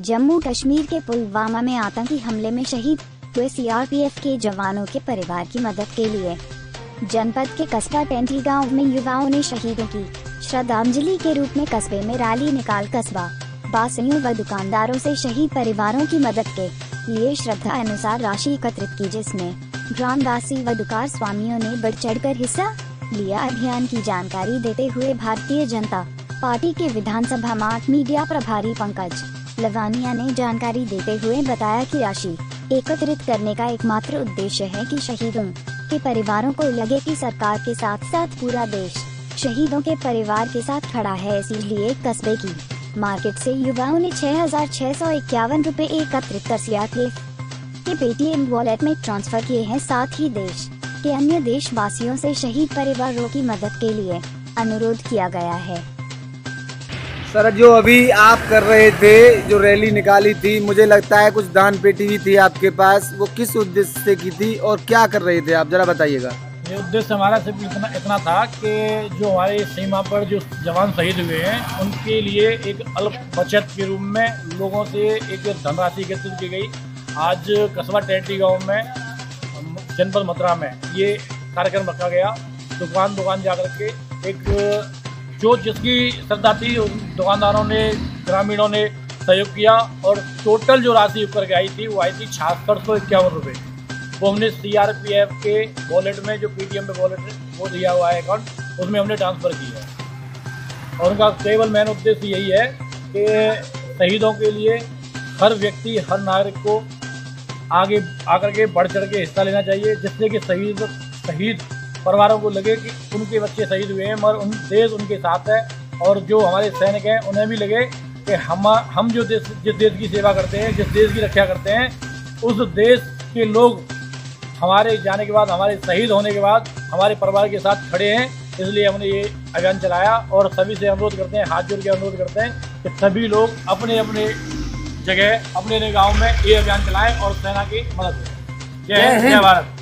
जम्मू कश्मीर के पुलवामा में आतंकी हमले में शहीद हुए सीआरपीएफ के जवानों के परिवार की मदद के लिए। जनपद के कस्बा टेंटी गाँव में युवाओं ने शहीदों की श्रद्धांजलि के रूप में कस्बे में रैली निकाल कस्बा। वासियों व दुकानदारों से शहीद परिवारों की मदद के लिए श्रद्धा अनुसार राशि एकत्रित की, जिसमें ग्रामवासी व दुकान स्वामियों ने बढ़ चढ़कर हिस्सा लिया। अभियान की जानकारी देते हुए भारतीय जनता पार्टी के विधानसभा मार्ट मीडिया प्रभारी पंकज लवानिया ने जानकारी देते हुए बताया कि राशि एकत्रित करने का एकमात्र उद्देश्य है कि शहीदों के परिवारों को लगे कि सरकार के साथ साथ पूरा देश शहीदों के परिवार के साथ खड़ा है, इसीलिए कस्बे की मार्केट से युवाओं ने छह हज़ार छह सौ इक्यावन रूपए एकत्रित कर सीआरपीएफ के पेटीएम वॉलेट में ट्रांसफ़र किए हैं साथ ही देश के अन्य देशवासियों से शहीद परिवारों की मदद के लिए अनुरोध किया गया है। सर, जो अभी आप कर रहे थे, जो रैली निकाली थी, मुझे लगता है कुछ दान पेटी भी थी आपके पास। वो किस उद्देश्य से की थी और क्या कर रहे थे आप? जरा बताइएगा। ये उद्देश्य हमारा सिर्फ़ इतना इतना था कि जो हमारे सीमा पर जो जवान शहीद हुए हैं, उनके लिए एक अल्प बचत के रूप में लोगों से एक धनराशि एकत्रित की गई। आज कस्बा टेंटी गाँव में, जनपद मथुरा में ये कार्यक्रम रखा गया। दुकान दुकान जाकर के एक जो जिसकी श्रद्धा थी दुकानदारों ने, ग्रामीणों ने सहयोग किया और टोटल जो राशि ऊपर के आई थी, वो आई थी छिहत्तर सौ इक्यावन रुपये वो हमने सी आर पी एफ़ के वॉलेट में, जो पी टी में वॉलेट वो दिया हुआ है अकाउंट उसमें हमने ट्रांसफ़र किया है। और उनका केवल मेन उद्देश्य यही है कि शहीदों के लिए हर व्यक्ति, हर नागरिक को आगे, आकर के बढ़ चढ़ के हिस्सा लेना चाहिए, जिससे कि शहीद शहीद परिवारों को लगे कि उनके बच्चे शहीद हुए हैं मगर उन देश उनके साथ है और जो हमारे सैनिक हैं उन्हें भी लगे कि हम हम जो देश जिस देश की सेवा करते हैं जिस देश की रक्षा करते हैं उस देश के लोग हमारे जाने के बाद हमारे शहीद होने के बाद हमारे परिवार के साथ खड़े हैं। इसलिए हमने ये अभियान चलाया और सभी से अनुरोध करते हैं हाथ जोड़ के अनुरोध करते हैं कि सभी लोग अपने अपने जगह अपने अपने गाँव में ये अभियान चलाएँ और सेना की मदद करें। जय जय भारत।